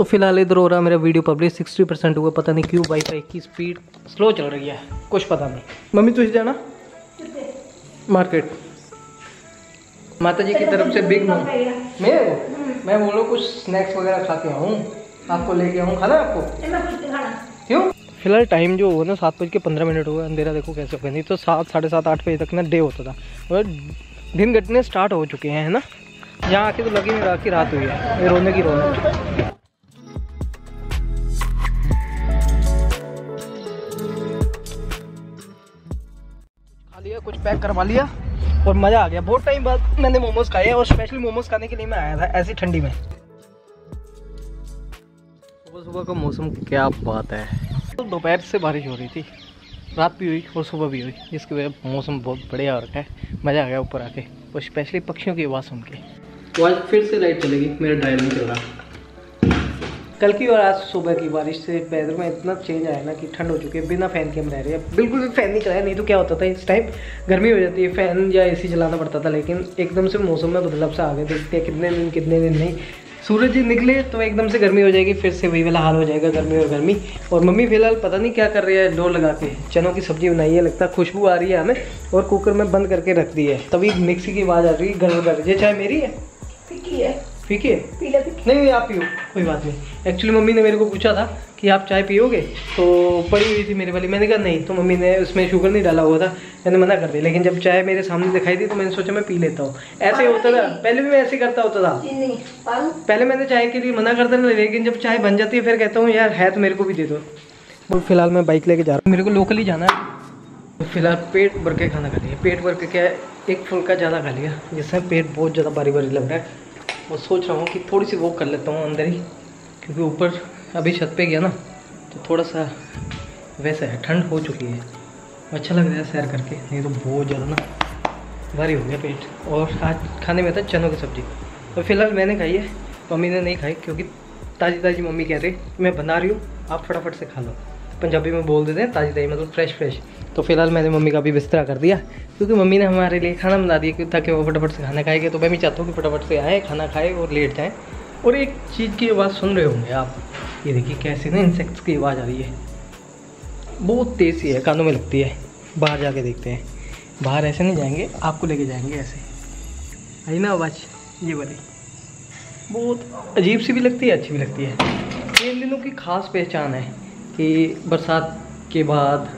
तो फ़िलहाल इधर हो रहा मेरा वीडियो पब्लिश सिक्सटी परसेंट हुआ पता नहीं क्यों वाईफाई की स्पीड स्लो चल रही है कुछ पता नहीं। मम्मी तुझे जाना। मार्केट माता जी की तरफ़ से बिग मम मैं? मैं बोलो कुछ स्नैक्स वगैरह खा के आऊँ आपको लेके आऊँ। खाना आपको? क्यों? फ़िलहाल टाइम जो हुआ ना सात बज के पंद्रह मिनट हुआ अंधेरा देखो कैसे हो गया नहीं तो सात साढ़े सात आठ बजे तक ना डे होता था। और दिन घटने स्टार्ट हो चुके हैं है ना? यहाँ आके तो लगी नहीं रहा कि रात हुई है ये रोने की रोने। खा लिया कुछ पैक करवा लिया और मज़ा आ गया। बहुत टाइम बाद मैंने मोमोज खाए और स्पेशली मोमोज खाने के लिए मैं आया था ऐसी ठंडी में। सुबह सुबह का मौसम क्या बात है? तो दोपहर से बारिश हो रही थी। रात भी हुई और सुबह भी हुई जिसकी वजह मौसम बहुत बढ़िया हो रखा है। मज़ा आ गया ऊपर आके और स्पेशली पक्षियों की आवाज़ सुन के। तो आज फिर से लाइट चलेगी मेरा डायल नहीं चल रहा। कल की और आज सुबह की बारिश से वेदर में इतना चेंज आया ना कि ठंड हो चुकी है, बिना फ़ैन के हम रह रहे हैं। बिल्कुल भी फ़ैन नहीं चलाया, नहीं तो क्या होता था इस टाइम गर्मी हो जाती है फ़ैन या एसी चलाना पड़ता था, लेकिन एकदम से मौसम में बदलाव सा आ गया। देखते हैं कितने दिन कितने दिन नहीं। सूरज जी निकले तो एकदम से गर्मी हो जाएगी, फिर से वही वाला हाल हो जाएगा, गर्मी और गर्मी। और मम्मी फ़िलहाल पता नहीं क्या कर रही है, डोर लगा के। चनों की सब्ज़ी बनाई है, लगता है खुशबू आ रही है हमें, और कुकर में बंद करके रख दी है। तभी मिक्सी की आवाज़ आ रही है घर घर ये चाय मेरी है? है। ठीक है? नहीं नहीं आप पियो कोई बात नहीं। एक्चुअली मम्मी ने मेरे को पूछा था कि आप चाय पियोगे? तो पड़ी हुई थी मेरे वाली। मैंने कहा नहीं। तो मम्मी ने उसमें शुगर नहीं डाला हुआ था। मैंने मना कर दिया। लेकिन जब चाय मेरे सामने दिखाई दी तो मैंने सोचा मैं पी लेता हूँ। ऐसे होता था। पहले भी मैं ऐसे करता होता था। पहले मैंने चाय के लिए मना करता था लेकिन जब चाय बन जाती है फिर कहता हूँ यार है तो मेरे को भी दे दो। फ़िलहाल मैं बाइक लेके जा रहा हूँ। मेरे को लोकली जाना है। तो फ़िलहाल पेट भर के खाना खा लिया। पेट भर के क्या है? एक फुल्का ज़्यादा खा लिया जिससे पेट बहुत ज़्यादा भारी भारी लग रहा है। और सोच रहा हूँ कि थोड़ी सी वॉक कर लेता हूँ अंदर ही, क्योंकि ऊपर अभी छत पे गया ना तो थोड़ा सा वैसा है, ठंड हो चुकी है। अच्छा लग रहा है सैर करके, नहीं तो बहुत ज़्यादा ना, भारी हो गया पेट। और आज खाने में था चनों की सब्ज़ी। तो फ़िलहाल मैंने खाई है, मम्मी ने नहीं खाई, क्योंकि ताज़ी ताज़ी मम्मी कह रही, मैं बना रही हूँ, आप फटाफट से खा लो। पंजाबी में बोल देते हैं, ताज़ी ताज़ी मतलब फ्रेश फ्रेश तो फ़िलहाल मैंने मम्मी का भी बिस्तरा कर दिया, क्योंकि मम्मी ने हमारे लिए खाना बना दिया ताकि वो फटाफट से खाना खाएँगे। तो मैं भी चाहता हूँ कि फटाफट से आए, खाना खाए और लेट जाए। और एक चीज़ की आवाज़ सुन रहे होंगे आप। ये देखिए कैसे ना इंसेक्ट्स की आवाज़ आ रही है। बहुत तेज़ सी है, कानों में लगती है। बाहर जाके देखते हैं। बाहर ऐसे नहीं जाएँगे, आपको लेके जाएँगे ऐसे। आई ना आवाज़? ये वाली। बहुत अजीब सी भी लगती है, अच्छी भी लगती है। इन दिनों की खास पहचान है। कि बरसात के बाद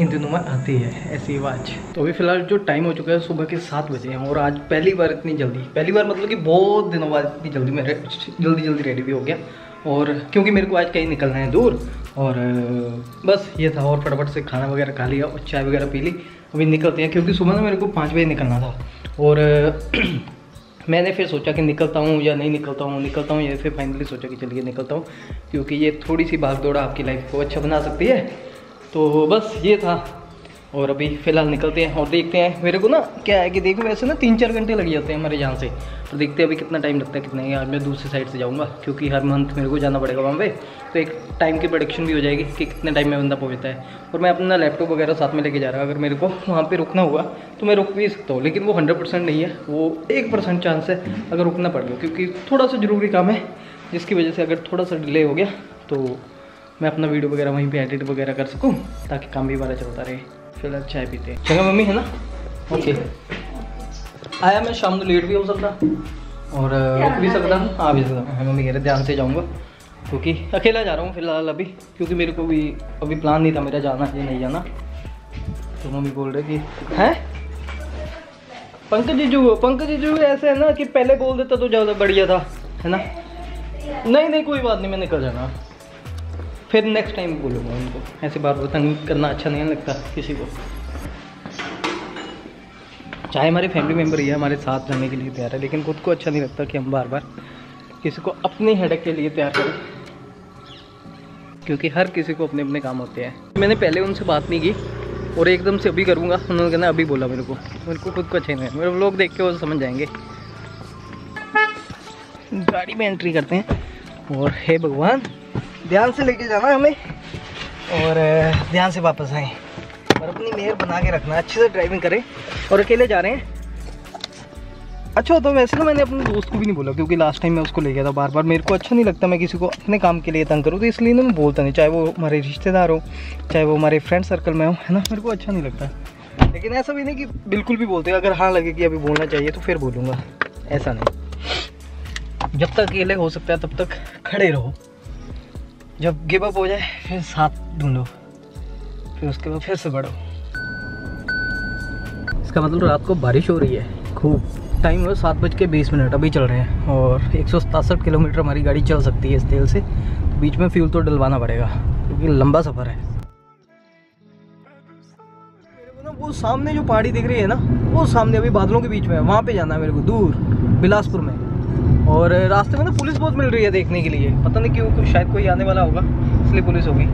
इन दिनों में आती है, ऐसी आवाज़। तो अभी फ़िलहाल जो टाइम हो चुका है, सुबह के सात बजे हैं और आज पहली बार इतनी जल्दी। पहली बार मतलब कि बहुत दिनों बाद इतनी जल्दी मैं जल्दी जल्दी रेडी भी हो गया। और क्योंकि मेरे को आज कहीं निकलना है दूर, और बस ये था और फटाफट से खाना वगैरह खा लिया और चाय वगैरह पी ली। अभी निकलते हैं, क्योंकि सुबह ना मेरे को पाँच बजे निकलना था। और मैंने फिर सोचा कि निकलता हूँ या नहीं निकलता हूँ निकलता हूँ या फिर फाइनली सोचा कि चलिए निकलता हूँ, क्योंकि ये थोड़ी सी भाग दौड़ा आपकी लाइफ को अच्छा बना सकती है। तो बस ये था। और अभी फ़िलहाल निकलते हैं और देखते हैं। मेरे को ना क्या है कि देखो, वैसे ना तीन चार घंटे लग जाते हैं हमारे यहाँ से। तो देखते हैं अभी कितना टाइम लगता है, कितना। नहीं आज मैं दूसरी साइड से जाऊँगा, क्योंकि हर मंथ मेरे को जाना पड़ेगा वहाँ पे। तो एक टाइम की प्रोडक्शन भी हो जाएगी कि कितने टाइम में बंदा पहुँचता है। और मैं अपना लैपटॉप वगैरह साथ में लेके जा रहा हूँ। अगर मेरे को वहाँ पर रुकना हुआ तो मैं रुक भी सकता हूँ, लेकिन वो हंड्रेड नहीं है। वो एक चांस है, अगर रुकना पड़ गया, क्योंकि थोड़ा सा ज़रूरी काम है, जिसकी वजह से अगर थोड़ा सा डिले हो गया तो मैं अपना वीडियो वगैरह वहीं पे एडिट वगैरह कर सकूँ, ताकि काम भी हमारा चलता रहे। फ़िलहाल चाय पीते हैं। चंगा मम्मी है ना? ओके आया मैं शाम को लेट भी हो सकता। और रुक भी सकता आ भी सकता। मैं मम्मी कह रहे ध्यान से जाऊँगा। क्योंकि अकेला जा रहा हूँ फ़िलहाल अभी। क्योंकि मेरे को भी अभी प्लान नहीं था मेरा जाना या नहीं जाना। तो मम्मी बोल रहे कि हैं? पंकज जीजू पंकज जीजू ऐसे है ना कि पहले बोल देता तो ज़्यादा बढ़िया था है ना? नहीं नहीं कोई बात नहीं मैं निकल जाना। फिर नेक्स्ट टाइम बोलूँगा उनको। ऐसे बार बार तंग करना अच्छा नहीं लगता किसी को। चाहे हमारे फैमिली मेंबर ही हमारे साथ जाने के लिए तैयार है, लेकिन खुद को अच्छा नहीं लगता कि हम बार बार किसी को अपनी हेडक के लिए तैयार करें। क्योंकि हर किसी को अपने अपने काम होते हैं। मैंने पहले उनसे बात नहीं की, और एकदम से अभी करूँगा। उन्होंने कहना, अभी बोला मेरे को। मेरे को खुद को अच्छा नहीं मेरे लोग देख के वो समझ जाएँगे। गाड़ी में एंट्री करते हैं। और हे भगवान ध्यान से लेके जाना हमें। और ध्यान से वापस आए। और अपनी मेहर बना के रखना, अच्छे से ड्राइविंग करें। और अकेले जा रहे हैं। अच्छा तो वैसे ना मैंने अपने दोस्त को भी नहीं बोला, क्योंकि लास्ट टाइम मैं उसको ले गया था बार बार मेरे को अच्छा नहीं लगता मैं किसी को अपने काम के लिए तंग करूँ तो इसलिए ना मैं बोलता नहीं। चाहे वो हमारे रिश्तेदार हो, चाहे वो हमारे फ्रेंड सर्कल में हो, है ना? मेरे को अच्छा नहीं लगता। लेकिन ऐसा भी नहीं कि बिल्कुल भी बोलते अगर हाँ लगे कि अभी बोलना चाहिए तो फिर बोलूँगा। ऐसा नहीं। जब तक अकेले हो सकता है, तब तक खड़े रहो। जब गिव अप हो जाए, फिर साथ ढूंढो। फिर उसके बाद फिर से बढ़ो। इसका मतलब रात को बारिश हो रही है। खूब टाइम हुआ, सात बज के बीस मिनट अभी चल रहे हैं। और एक किलोमीटर हमारी गाड़ी चल सकती है इस तेल से। तो बीच में फ्यूल तो डलवाना पड़ेगा, क्योंकि तो लंबा सफ़र है। ना वो सामने जो पहाड़ी दिख रही है ना, वो सामने अभी बादलों के बीच में है। वहाँ पे जाना है मेरे को, दूर, बिलासपुर में। और रास्ते में ना पुलिस बहुत मिल रही है देखने के लिए। पता नहीं क्यों शायद कोई आने वाला होगा, इसलिए पुलिस होगी।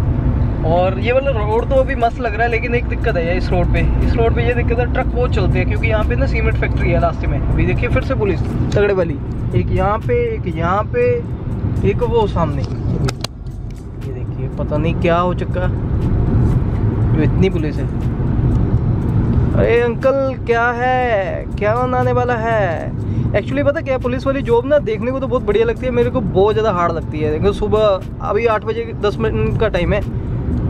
और ये वाला रोड तो अभी मस्त लग रहा है, लेकिन एक दिक्कत है इस रोड पे। इस रोड पे ये दिक्कत है ट्रक बहुत चलते हैं, क्योंकि यहाँ पे ना सीमेंट फैक्ट्री है रास्ते में। अभी देखिए फिर से पुलिस, तगड़े वाली। एक यहाँ पे, एक यहाँ पे, एक वो सामने। ये देखिए, पता नहीं क्या हो चुका जो इतनी पुलिस है। अरे अंकल, क्या है? क्या बनाने वाला है? एक्चुअली पता क्या? पुलिस वाली जॉब ना देखने को तो बहुत बढ़िया लगती है। मेरे को बहुत ज़्यादा हार्ड लगती है। देखो सुबह अभी आठ बजे दस मिनट का टाइम है।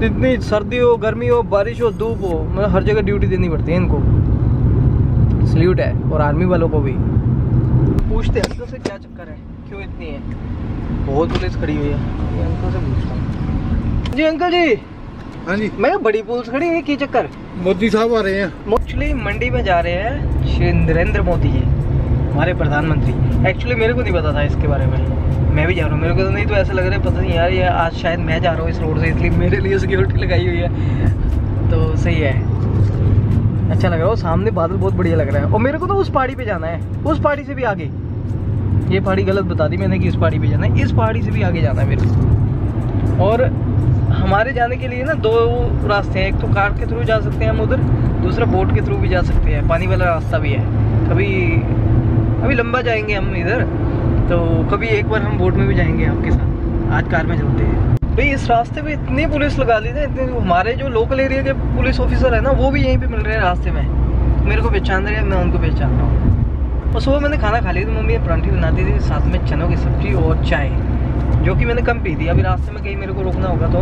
इतनी सर्दी हो गर्मी हो बारिश हो धूप हो मतलब हर जगह ड्यूटी देनी पड़ती है इनको। सल्यूट है और आर्मी वालों को भी। पूछते अंकल से क्या चक्कर है? क्यों इतनी है? बहुत पुलिस खड़ी हुई है। अंकल से पूछता हूँ। जी अंकल जी। हाँ जी। मैं बड़ी पुलिस खड़ी है की चक्कर? मोदी साहब आ रहे हैं। एक्चुअली मंडी में जा रहे हैं श्री नरेंद्र मोदी जी। हमारे प्रधानमंत्री। एक्चुअली मेरे को नहीं पता था इसके बारे में। मैं भी जा रहा हूँ। मेरे को तो नहीं तो ऐसा लग रहा है, पता नहीं यार, ये आज शायद मैं जा रहा हूँ इस रोड से, इसलिए मेरे लिए सिक्योरिटी लगाई हुई है। तो सही है। अच्छा लग रहा है। सामने बादल बहुत बढ़िया लग रहा है। और मेरे को तो उस पहाड़ी पे जाना है। उस पहाड़ी से भी आगे। ये पहाड़ी गलत बता दी मैंने कि इस पहाड़ी पे जाना है। इस पहाड़ी से भी आगे जाना है मेरे को। और हमारे जाने के लिए ना दो रास्ते हैं। एक तो कार के थ्रू जा सकते हैं हम उधर, दूसरा बोट के थ्रू भी जा सकते हैं। पानी वाला रास्ता भी है। कभी अभी लंबा जाएँगे हम इधर तो कभी एक बार हम बोट में भी जाएँगे आपके साथ। आज कार में चलते हैं। भाई, इस रास्ते पे इतनी पुलिस लगा ली थी इतने हमारे जो लोकल एरिया के पुलिस ऑफिसर है ना, वो भी यहीं पे मिल रहे हैं रास्ते में। मेरे को पहचान रहे हैं, मैं उनको पहचान रहा हूँ। और सुबह मैंने खाना खा लिया थी मम्मी परांठी बनाती थी, साथ में चनों की सब्ज़ी और चाय, जो कि मैंने कम पी थी। अभी रास्ते में कहीं मेरे को रोकना होगा तो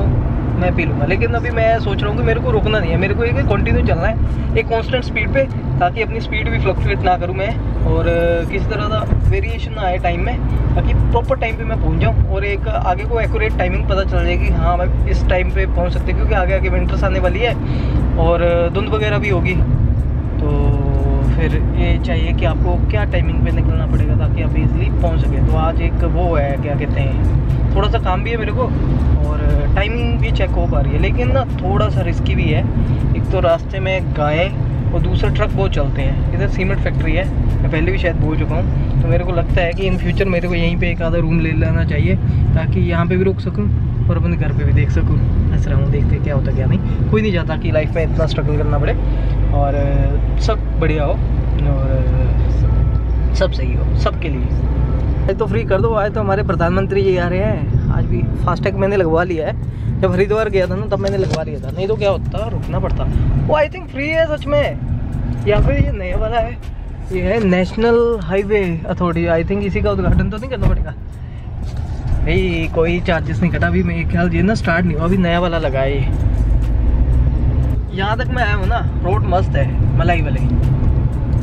मैं पी लूँगा लेकिन अभी मैं सोच रहा हूँ कि मेरे को रुकना नहीं है। मेरे को एक कंटिन्यू चलना है। एक कांस्टेंट स्पीड पे, ताकि अपनी स्पीड भी फ्लक्चुएट ना करूँ मैं। और किसी तरह का वेरिएशन ना आए टाइम में, ताकि प्रॉपर टाइम पे मैं पहुँच जाऊँ। और एक आगे को एक्यूरेट टाइमिंग पता चल जाएगी हाँ मैं इस टाइम पे पहुँच सकते क्योंकि आगे आगे विंटर्स आने वाली है। और धुंध वगैरह भी होगी। तो फिर ये चाहिए कि आपको क्या टाइमिंग पे निकलना पड़ेगा ताकि आप इजीली पहुँच सके। तो आज एक वो है, क्या कहते हैं थोड़ा सा काम भी है मेरे को और टाइमिंग भी चेक हो पा रही है। लेकिन ना थोड़ा सा रिस्की भी है। एक तो रास्ते में गायें और दूसरा ट्रक बहुत चलते हैं। इधर सीमेंट फैक्ट्री है। मैं पहले भी शायद बोल चुका हूँ। तो मेरे को लगता है कि इन फ्यूचर मेरे को यहीं पे एक आधा रूम ले लेना चाहिए ताकि यहाँ पे भी रुक सकूँ और अपने घर पे भी देख सकूँ। हंस रहा हूँ, देखते क्या होता क्या नहीं। कोई नहीं चाहता कि लाइफ में इतना स्ट्रगल करना पड़े। और सब बढ़िया हो और सब सही हो, सबके लिए। तो फ्री कर दो आज तो हमारे प्रधानमंत्री जी आ रहे हैं। आज भी फास्टैग मैंने लगवा लिया है। जब हरिद्वार गया था ना, तब मैंने लगवा लिया था। नहीं तो क्या होता? रुकना पड़ता। वो आई थिंक फ्री है सच में। या फिर ये नया वाला है। ये है National Highway Authority I think इसी का उद्घाटन तो नहीं करना पड़ेगा। भाई, कोई चार्जेस नहीं कटा। अभी मेरे ख्याल ये ना स्टार्ट नहीं हुआ। अभी नया वाला लगा है यहाँ तक मैं आया हूँ ना, रोड मस्त है, मलाई वाले।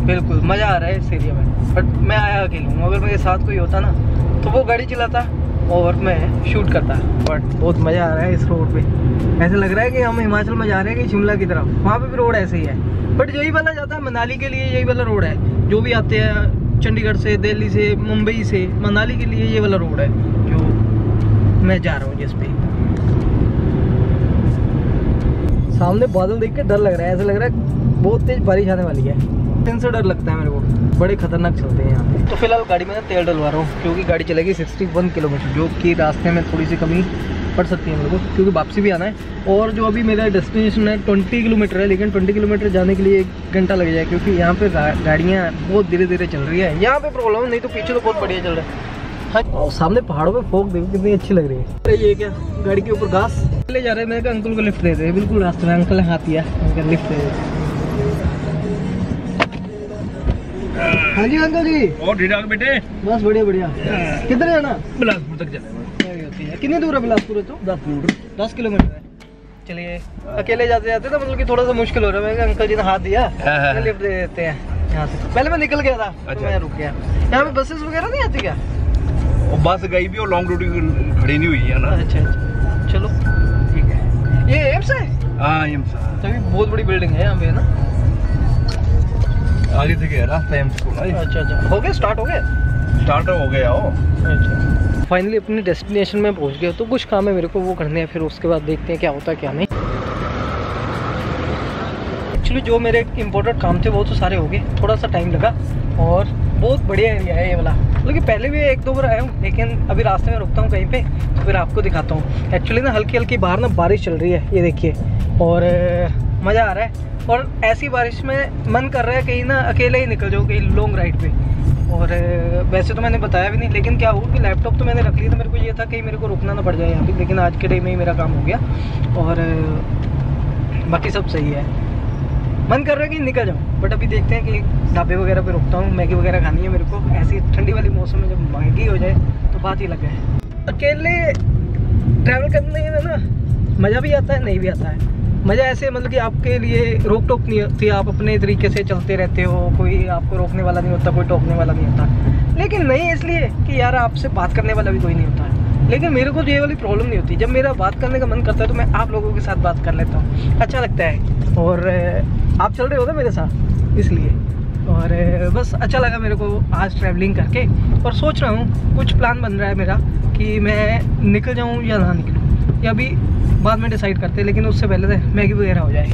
बिल्कुल, मज़ा आ रहा है इस एरिया में। बट मैं आया अकेले हूँ, अगर मेरे साथ कोई होता ना तो वो गाड़ी चलाता और मैं शूट करता। बट बहुत मज़ा आ रहा है इस रोड पे। ऐसा लग रहा है कि हम हिमाचल में जा रहे हैं कि शिमला की तरफ़। वहाँ पे भी रोड ऐसे ही है। बट यही वाला जाता है, मनाली के लिए यही वाला रोड है। जो भी आते हैं, चंडीगढ़ से, दिल्ली से, मुंबई से, मनाली के लिए ये वाला रोड है, जो मैं जा रहा हूँ जिस पे। सामने बादल देख के डर लग रहा है, ऐसा लग रहा है बहुत तेज बारिश आने वाली है। इनसे डर लगता है मेरे को। बड़े खतरनाक चलते हैं यहाँ पे। तो फ़िलहाल गाड़ी में तेल डलवा रहा हूँ, क्योंकि गाड़ी चलेगी 61 किलोमीटर, जो कि रास्ते में थोड़ी सी कमी पड़ सकती है मेरे को, क्योंकि वापसी भी आना है। और जो अभी मेरा डेस्टिनेशन है ट्वेंटी किलोमीटर है, लेकिन ट्वेंटी किलोमीटर जाने के लिए एक घंटा लग जाए क्योंकि यहाँ पे गाड़ियाँ बहुत धीरे धीरे चल रही है। यहाँ पे प्रॉब्लम नहीं तो पीछे तो बहुत बढ़िया चल रहा हाँ। और सामने पहाड़ों पे फोक देखो कितनी अच्छी लग रही है। अरे ये क्या? गाड़ी के ऊपर घास। ले जा रहे हैं मेरे अंकल को लिफ्ट दे रहे बिल्कुल रास्ते में अंकल ने हाथ दिया। अंकल लिफ्ट दे देते हाँ जी अंकल जी। और ठीक ठाक बेटे? बस बढ़िया बढ़िया। किधर जाना? बिलासपुर तक जाना है। कितनी दूर है बिलासपुर तो? दस किलोमीटर। दस किलोमीटर है। चलिए अकेले जाते जाते तो मतलब कि थोड़ा सा मुश्किल हो रहा है। मैं अंकल जी ने हाथ दिया। हाँ, हाँ। लिफ्ट दे देते हैं। यहाँ से। पहले मैं निकल गया था अच्छा। तो। मैं रुक गया। यहाँ पे बसेस वगैरह नहीं आती क्या? बस गई भी और लॉन्ग रूट खड़ी नहीं हुई है ना? अच्छा अच्छा। चलो ठीक है। ये एम्स है? हाँ ये सा- तभी बहुत बड़ी बिल्डिंग है यहाँ पे ना? आगे से गया रास्ता एम्स को अच्छा अच्छा। हो गया स्टार्ट हो गया? स्टार्ट हो गया हो। अच्छा। फाइनली अपनी डेस्टिनेशन में पहुँच गया तो कुछ काम है मेरे को वो करने हैं फिर उसके बाद देखते हैं क्या होता है क्या नहीं। एक्चुअली जो मेरे इम्पोर्टेंट काम थे वो तो सारे हो गए। थोड़ा सा टाइम लगा और बहुत बढ़िया एरिया है ये वाला। मतलब पहले भी एक दो बार आया हूँ, लेकिन अभी रास्ते में रुकता हूँ कहीं पे तो फिर आपको दिखाता हूँ। एक्चुअली ना हल्की हल्की बाहर ना बारिश चल रही है, ये देखिए। और मज़ा आ रहा है। और ऐसी बारिश में मन कर रहा है कहीं ना अकेले ही निकल जाओ कहीं लॉन्ग राइड पे। और वैसे तो मैंने बताया भी नहीं, लेकिन क्या हुआ कि लैपटॉप तो मैंने रख लिया था, मेरे को ये था कि मेरे को रुकना ना पड़ जाए यहाँ पे, लेकिन आज के डे में ही मेरा काम हो गया। और बाकी सब सही है। मन कर रहा है कि निकल जाऊँ बट अभी देखते हैं कि ढाबे वगैरह पे रुकता हूँ, मैगी वगैरह खानी है मेरे को। ऐसी ठंडी वाली मौसम में जब मैगी हो जाए तो बात ही लग है। अकेले ट्रैवल करने में ना, मज़ा भी आता है, नहीं भी आता है। मज़ा ऐसे मतलब कि आपके लिए रोक टोक नहीं होती, आप अपने तरीके से चलते रहते हो, कोई आपको रोकने वाला नहीं होता, कोई टोकने वाला नहीं होता। लेकिन नहीं, इसलिए कि यार आपसे बात करने वाला भी कोई नहीं होता है। लेकिन मेरे को तो ये वाली प्रॉब्लम नहीं होती। जब मेरा बात करने का मन करता है तो मैं आप लोगों के साथ बात कर लेता हूँ। अच्छा लगता है। और आप चल रहे हो ना मेरे साथ? इसलिए। और बस अच्छा लगा मेरे को आज ट्रैवलिंग करके। और सोच रहा हूँ, कुछ प्लान बन रहा है मेरा कि मैं निकल जाऊँ या ना निकलूँ। या अभी बाद में डिसाइड करते हैं, लेकिन उससे पहले तो मैगी वगैरह हो जाए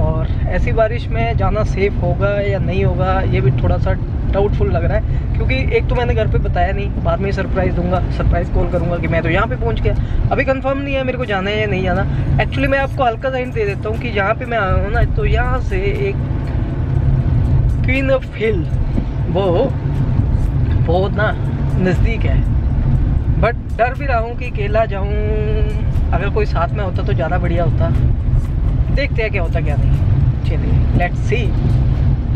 और ऐसी बारिश में जाना सेफ़ होगा या नहीं होगा, ये भी थोड़ा सा डाउटफुल लग रहा है। क्योंकि एक तो मैंने घर पे बताया नहीं, बाद में सरप्राइज़ दूँगा सरप्राइज़ कॉल करूँगा कि मैं तो यहाँ पे पहुँच गया। अभी कंफर्म नहीं है मेरे को जाना है या नहीं जाना। एक्चुअली मैं आपको हल्का सा हिंट दे देता हूँ कि यहाँ पे मैं आया हूँ ना तो यहाँ से एक क्वीन ऑफ़ हिल वो बहुत ना नज़दीक है। बट डर भी रहा हूँ कि अकेला जाऊँ, अगर कोई साथ में होता तो ज़्यादा बढ़िया होता। देखते हैं क्या होता, क्या नहीं। चलिए लेट्स सी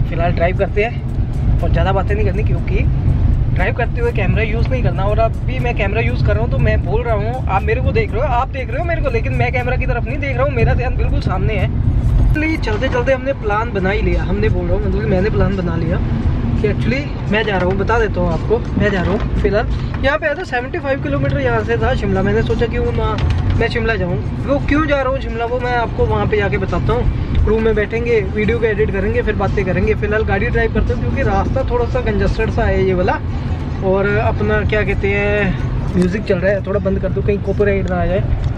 फ़िलहाल ड्राइव करते हैं। और ज़्यादा बातें नहीं करनी क्योंकि ड्राइव करते हुए कैमरा यूज़ नहीं करना और अभी मैं कैमरा यूज़ कर रहा हूँ तो मैं बोल रहा हूँ, आप मेरे को देख रहे हो, आप देख रहे हो मेरे को, लेकिन मैं कैमरा की तरफ़ नहीं देख रहा हूँ, मेरा ध्यान बिल्कुल सामने है। इसलिए चलते चलते हमने प्लान बना ही लिया, हमने बोल रहा हूँ मतलब मैंने प्लान बना लिया। कि एक्चुअली मैं जा रहा हूँ, बता देता हूँ आपको, मैं जा रहा हूँ, फ़िलहाल। यहाँ पे आया था सेवेंटी फाइव किलोमीटर यहाँ से था शिमला। मैंने सोचा कि वो मैं मैं शिमला जाऊँ। वो क्यों जा रहा हूँ शिमला, वो मैं आपको वहाँ पे जाके बताता हूँ। रूम में बैठेंगे वीडियो को एडिट करेंगे, फिर बातें करेंगे। फ़िलहाल गाड़ी ड्राइव करते हैं, क्योंकि रास्ता थोड़ा सा कंजस्टेड सा है ये वाला। और अपना क्या कहते हैं म्यूज़िक चल रहा है, थोड़ा बंद कर दो, कहीं कॉपीराइट ना आ जाए।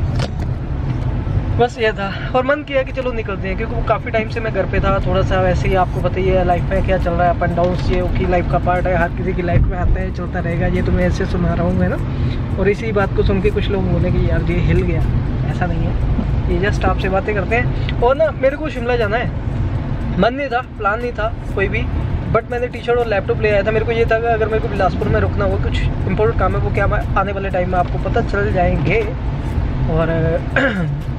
बस ये था। और मन किया कि चलो निकलते हैं, क्योंकि काफ़ी टाइम से मैं घर पे था थोड़ा सा वैसे ही आपको पता ही है लाइफ में क्या चल रहा है अप एंड डाउन ये की लाइफ का पार्ट है, हर किसी की लाइफ में आता है, चलता रहेगा, ये तो मैं ऐसे सुना रहा हूँ मैं ना? और इसी बात को सुन के कुछ लोग बोले कि यार ये हिल गया, ऐसा नहीं है। ये जस्ट आपसे बातें करते हैं। और ना, मेरे को शिमला जाना है। मन नहीं था प्लान नहीं था, कोई भी बट मैंने टी शर्ट और लैपटॉप ले आया था। मेरे को ये था कि अगर मेरे को बिलासपुर में रुकना हो, कुछ इंपॉर्टेंट काम है, वो क्या आने वाले टाइम में आपको पता चल जाएँगे। और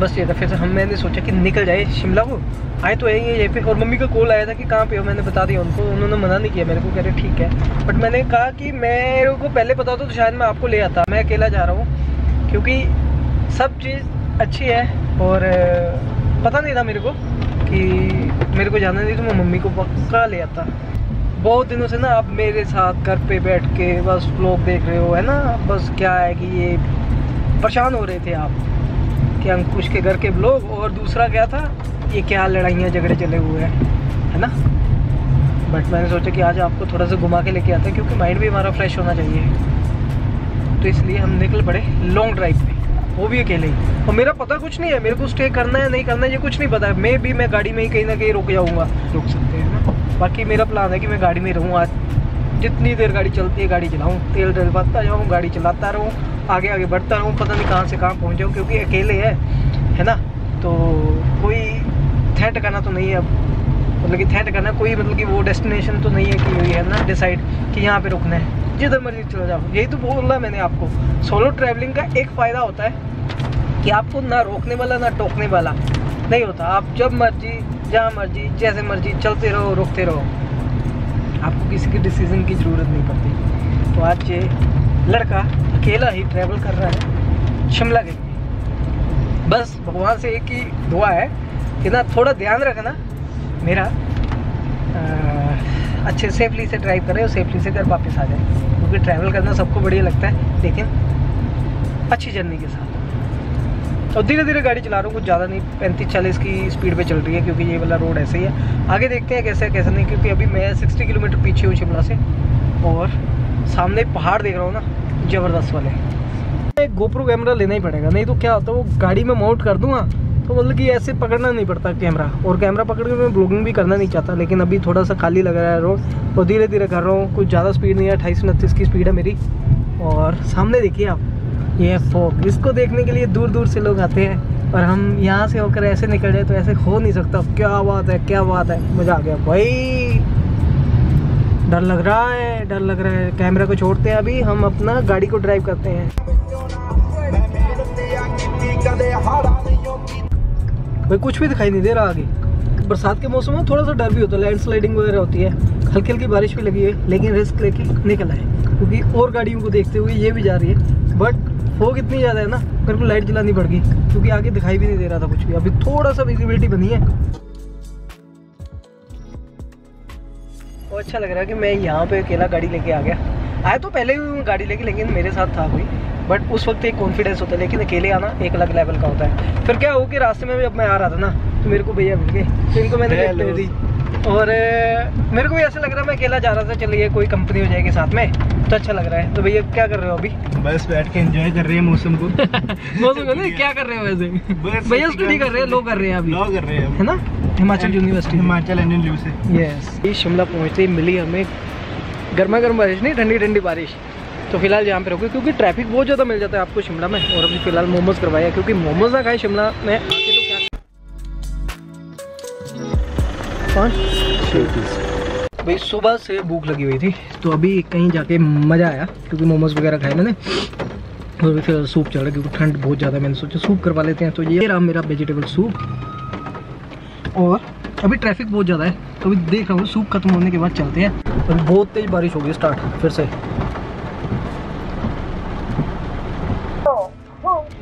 बस ये था, फिर हम, मैंने सोचा कि निकल जाए शिमला को। आए तो यही है, यहीं पे। और मम्मी का कॉल आया था कि कहाँ पे हो? मैंने बता दिया उनको। उन्होंने मना नहीं किया। मेरे को कह रहे ठीक है। बट मैंने कहा कि मेरे को पहले पता होता तो शायद मैं आपको ले आता। मैं अकेला जा रहा हूँ। क्योंकि सब चीज़ अच्छी है और पता नहीं था मेरे को कि मेरे को जाना नहीं तो मैं मम्मी को पक्का ले आता। बहुत दिनों से ना आप मेरे साथ घर पे बैठ के बस लोग देख रहे हो, है ना? बस क्या है कि ये परेशान हो रहे थे आप। कि अंकुश के घर के ब्लॉग और दूसरा क्या था? ये क्या लड़ाइयाँ, झगड़े चले हुए हैं, है ना? बट मैंने सोचा कि आज आपको थोड़ा सा घुमा के लेके आते हैं, क्योंकि माइंड भी हमारा फ्रेश होना चाहिए। तो इसलिए हम निकल पड़े लॉन्ग ड्राइव पे। वो भी अकेले ही। और मेरा पता कुछ नहीं है, मेरे को स्टे करना है, नहीं करना है, ये कुछ नहीं पता है। मैं भी मैं गाड़ी में ही कहीं ना कहीं रुक जाऊँगा। रुक सकते हैं ना? बाकी मेरा प्लान है कि मैं गाड़ी में रहूँ आज। जितनी देर गाड़ी चलती है, गाड़ी चलाऊँ। तेल डलवाता जाऊँ, गाड़ी चलाता रहूँ। आगे आगे बढ़ता रहूँ, पता नहीं कहाँ से कहाँ पहुँच जाऊँ, क्योंकि अकेले है है ना? तो कोई थे ठिकाना तो नहीं है अब। मतलब कि थे ठिकाना कोई मतलब कि वो डेस्टिनेशन तो नहीं है कि ये है ना डिसाइड कि यहाँ पे रुकना है। जिधर मर्ज़ी चला जाओ। यही तो बोल रहा मैंने आपको। सोलो ट्रैवलिंग का एक फ़ायदा होता है कि आपको ना रोकने वाला, ना टोकने वाला नहीं होता। आप जब मर्ज़ी, जहाँ मर्ज़ी, जैसे मर्ज़ी चलते रहो, रुकते रहो। आपको किसी के डिसीज़न की ज़रूरत नहीं पड़ती। तो आज ये लड़का अकेला ही ट्रैवल कर रहा है शिमला के लिए। बस भगवान से एक ही दुआ है कि ना थोड़ा ध्यान रखना मेरा अ, अच्छे सेफली से ड्राइव करें और सेफली से घर वापस आ जाए। क्योंकि ट्रैवल करना सबको बढ़िया लगता है लेकिन अच्छी जर्नी के साथ। और धीरे धीरे गाड़ी चला रहा हूँ कुछ ज़्यादा नहीं पैंतीस चालीस की स्पीड पे चल रही है क्योंकि ये वाला रोड ऐसे ही है। आगे देखते हैं कैसे है, कैसे नहीं क्योंकि अभी मैं 60 किलोमीटर पीछे हूँ शिमला से और सामने पहाड़ देख रहा हूँ ना, ज़बरदस्त वाले। एक गोप्रो कैमरा लेना ही पड़ेगा, नहीं तो क्या होता है, वो गाड़ी में माउंट कर दूँगा तो मतलब कि ऐसे पकड़ना नहीं पड़ता कैमरा और कैमरा पकड़ के मैं ब्लॉगिंग भी करना नहीं चाहता, लेकिन अभी थोड़ा सा खाली लग रहा है रोड और धीरे धीरे कर रहा हूँ, कुछ ज़्यादा स्पीड नहीं है, अट्ठाईस उनतीस की स्पीड है मेरी। और सामने देखिए आप, ये फॉग इसको देखने के लिए दूर दूर से लोग आते हैं, और हम यहाँ से होकर ऐसे निकल जाए तो ऐसे हो नहीं सकता। क्या बात है, क्या बात है, मज़ा आ गया। भाई! डर लग रहा है, डर लग रहा है। कैमरा को छोड़ते हैं अभी, हम अपना गाड़ी को ड्राइव करते हैं। भाई, कुछ भी दिखाई नहीं दे रहा आगे। बरसात के मौसम में थोड़ा सा डर भी होता है लैंड स्लाइडिंग वगैरह होती है। हल्की हल्की बारिश भी लगी है, लेकिन रिस्क लेके निकल आए। क्योंकि और गाड़ियों को देखते हुए ये भी जा रही है। बट फोग इतनी ज़्यादा है ना, मेरे को लाइट जलानी पड़ गई, क्योंकि आगे दिखाई भी नहीं दे रहा था कुछ भी। अभी थोड़ा सा विजिबिलिटी बनी है। अच्छा लग रहा है कि मैं यहाँ पे अकेला गाड़ी लेके आ गया। आया तो पहले भी गाड़ी लेके लेकिन मेरे साथ था कोई। बट उस वक्त एक कॉन्फिडेंस होता है लेकिन अकेले आना एक अलग लेवल का होता है। फिर क्या हो कि रास्ते में भी अब मैं आ रहा था ना तो मेरे को भैया मिल गए। तो इनको मैंने दी। और मेरे को भी ऐसा लग रहा है मैं अकेला जा रहा था चलिए कोई कंपनी हो जाएगी साथ में तो अच्छा लग रहा है। तो भैया क्या कर रहे हो अभी? बस बैठ के एंजॉय कर रहे हैं मौसम को। मौसम का नहीं क्या कर रहे हो वैसे? भैया स्टडी कर रहे हैं लोग कर रहे हैं अभी। लॉ कर रहे हैं है ना? Himachal University Himachal and U से। यस ये शिमला पहुँचते ही मिली हमें। गर्मा गर्म बारिश नहीं ठंडी ठंडी बारिश। तो फ़िलहाल यहाँ पे रुके क्योंकि ट्रैफ़िक बहुत ज़्यादा मिल जाता है आपको शिमला में। और अभी फ़िलहाल मोमोज करवाया क्योंकि मोमोज ना खाए शिमला में आके तो क्या कौन भाई सुबह से भूख लगी हुई थी। तो अभी कहीं जाके मज़ा आया क्योंकि मोमोज वगैरह खाए मैंने। और फिर सूप चल रहा है क्योंकि ठंड बहुत ज़्यादा है मैंने सोचा सूप करवा लेते हैं। तो ये रहा मेरा वेजिटेबल सूप और अभी ट्रैफ़िक बहुत ज़्यादा है तो अभी देख रहा हूँ सूप खत्म होने के बाद चलते हैं। अभी बहुत तेज़ बारिश हो गई स्टार्ट फिर से।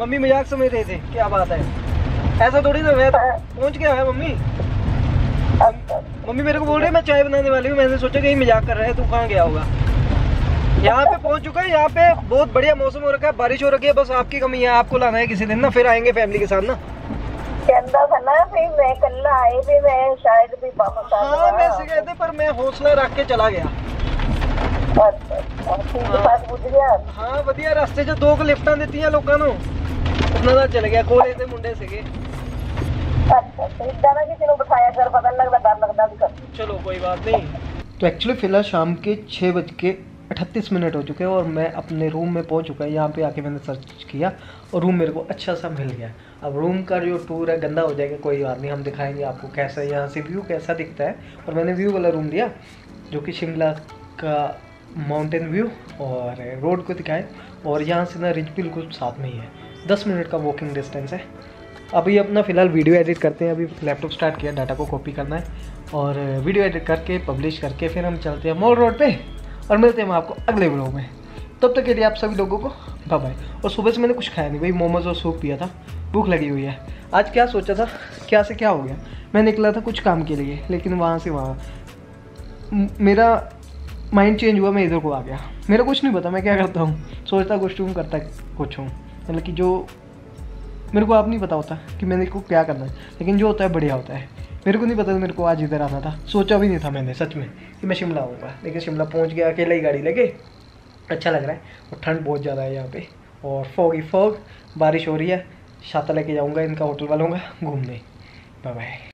मम्मी मज़ाक समझ रहे थे क्या बात है? ऐसा थोड़ी ना मैं पहुँच गया है मम्मी। मम्मी मेरे को बोल रहे हैं मैं चाय बनाने वाली हूँ मैंने सोचा कहीं मजाक कर रहे हैं तू कहाँ गया होगा यहाँ पे पहुंच चुका है यहाँ पे बहुत बढ़िया मौसम हो रखा है बारिश हो रखी है बस आपकी कमी है आपको लाना है किसी दिन ना फिर आएंगे फैमिली के साथ ना ਕਹਿੰਦਾ था ना फिर मैं कल आए फिर मैं शायद भी वापस आ हाँ वैसे गए थे पर मैं हौसला रख के चला गया बात बुझ गया ਹਾਂ ਵਧੀਆ ਰਸਤੇ 'ਚ ਦੋ ਕੁ ਲਿਫਟਾਂ ਦਿੱਤੀਆਂ ਲੋਕਾਂ ਨੂੰ ਉਹਨਾਂ ਦਾ ਚੱਲ ਗਿਆ ਕੋਲੇ ਤੇ ਮੁੰਡੇ ਸੀਗੇ चलो, कोई बात नहीं। तो एक्चुअली फ़िलहाल शाम के छः बज के अठतीस मिनट हो चुके हैं और मैं अपने रूम में पहुँच चुका है। यहाँ पे आके मैंने सर्च किया और रूम मेरे को अच्छा सा मिल गया। अब रूम का जो टूर है, गंदा हो जाएगा, कोई बात नहीं, हम दिखाएँगे आपको कैसा यहाँ से व्यू कैसा दिखता है। और मैंने व्यू वाला रूम दिया, जो कि शिमला का माउंटेन व्यू और रोड को दिखाए। और यहाँ से ना रिज बिल्कुल साथ में ही है। दस मिनट का वॉकिंग डिस्टेंस है। अभी अपना फ़िलहाल वीडियो एडिट करते हैं, अभी लैपटॉप स्टार्ट किया डाटा को कॉपी करना है। और वीडियो एडिट करके पब्लिश करके, फिर हम चलते हैं मॉल रोड पे और मिलते हैं हम आपको अगले ब्लॉग में। तब तक के लिए आप सभी लोगों को बाय बाय और सुबह से मैंने कुछ खाया नहीं, भाई, मोमोज और सूप पिया था, भूख लगी हुई है। आज क्या सोचा था, क्या से क्या हो गया? मैं निकला था कुछ काम के लिए, लेकिन वहाँ से वहाँ मेरा माइंड चेंज हुआ, मैं इधर को आ गया। मेरा कुछ नहीं पता, मैं क्या करता हूँ? सोचता, कुछ हूँ, करता कुछ हूँ। मतलब कि जो मेरे को आप नहीं पता होता कि मैंने को क्या करना है, लेकिन जो होता है बढ़िया होता है। मेरे को नहीं पता था मेरे को आज इधर आना था, सोचा भी नहीं था मैंने सच में कि मैं शिमला आऊँगा। लेकिन शिमला पहुँच गया, अकेला ही गाड़ी लेके। अच्छा लग रहा है, और ठंड बहुत ज़्यादा है यहाँ पे, और फॉग ही फोग बारिश हो रही है, छाता लेके जाऊँगा, इनका होटल वालों का, घूमने। Bye bye